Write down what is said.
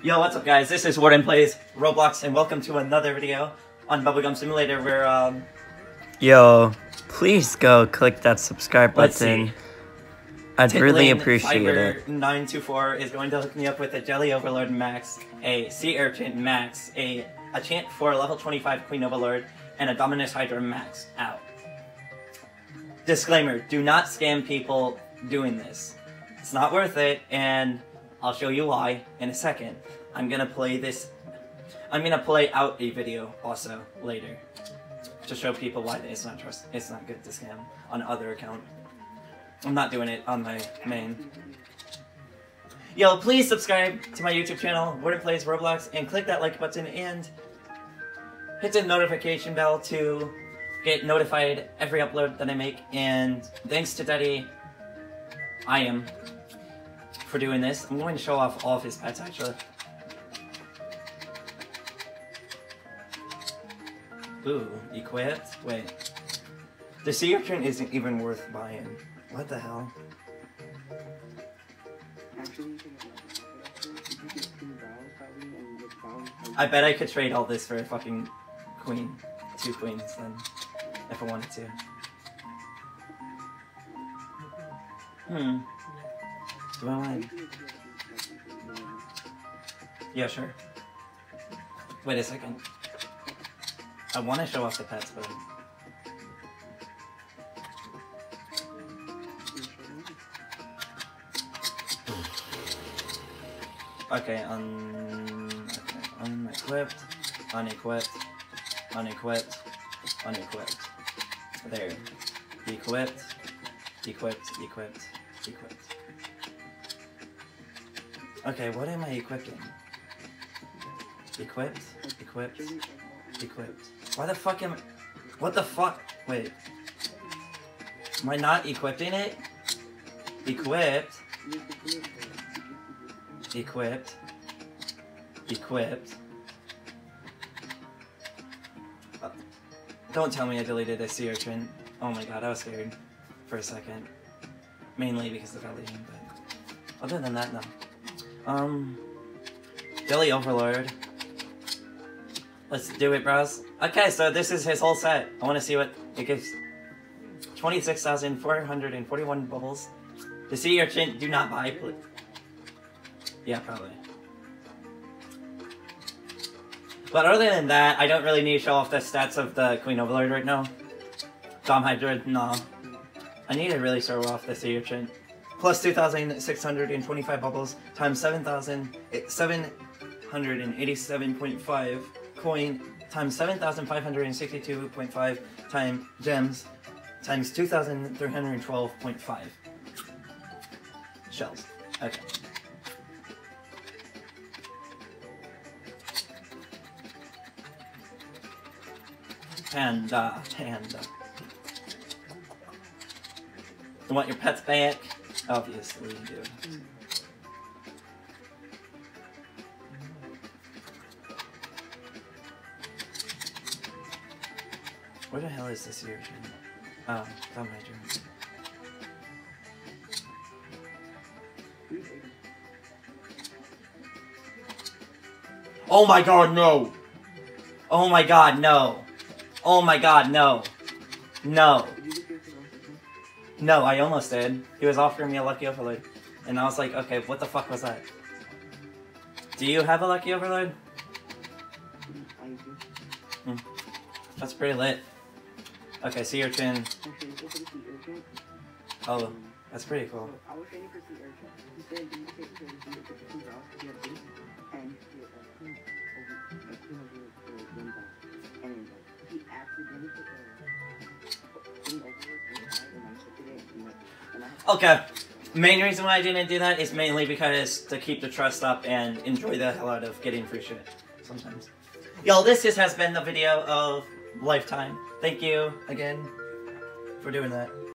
Yo, what's up guys? This is Warden Plays Roblox and welcome to another video on Bubblegum Simulator where, um... Yo, please go click that subscribe button. see. I'd really appreciate it. 924 is going to hook me up with a Jelly Overlord Max, a Sea Urchin Max, a, a Chant for level 25 Queen Overlord, and a Dominus Hydra Max out. Disclaimer, do not scam people doing this. It's not worth it, and I'll show you why in a second. I'm gonna play this, I'm gonna play out a video also later to show people why it's not trust, it's not good to scam on other account. I'm not doing it on my main. Yo, please subscribe to my YouTube channel, Warden Plays Roblox, and click that like button and hit the notification bell to get notified every upload that I make. And thanks to Daddy, I am for doing this. I'm going to show off all of his pets actually. Ooh, equipped? Wait. The sea urchin isn't even worth buying. What the hell? I bet I could trade all this for a fucking queen. Two queens then. If I wanted to. Hmm. Want Yeah, sure. Wait a second. I want to show off the pets, but... Okay, un... Okay, unequipped, unequipped, unequipped, unequipped. There. Equipped, equipped, equipped, equipped. Okay, what am I equipping? Equipped, equipped, equipped. Why the fuck am... I... What the fuck? Wait. Am I not equipping it? Equipped. Equipped. Equipped. Uh, don't tell me I deleted a sea urchin. Oh my god, I was scared for a second. Mainly because of deleting, but other than that, no. Um, Jelly Overlord. Let's do it, bros. Okay, so this is his whole set. I want to see what it gives. 26,441 bubbles. The sea urchin, do not buy, please. Yeah, probably. But other than that, I don't really need to show off the stats of the Queen Overlord right now. Dom Hydra, no. I need to really show off the Sea Urchin. Plus 2,625 bubbles times 7,000, eh, 787.5 coin times 7,562.5 times gems times 2,312.5 shells. Okay. Panda, panda. Uh, uh, you want your pets back? Obviously you do. What the hell is this urchin? Oh, found my dream. Oh my god, no! Oh my god, no! Oh my god, no! No! No, I almost did. He was offering me a Lucky Overlord. And I was like, okay, what the fuck was that? Do you have a Lucky Overlord? Hmm. That's pretty lit. Okay, sea urchin. Oh, that's pretty cool. Okay. Main reason why I didn't do that is mainly because to keep the trust up and enjoy the hell out of getting free shit sometimes. Y'all, this just has been the video of Lifetime. Thank you again for doing that.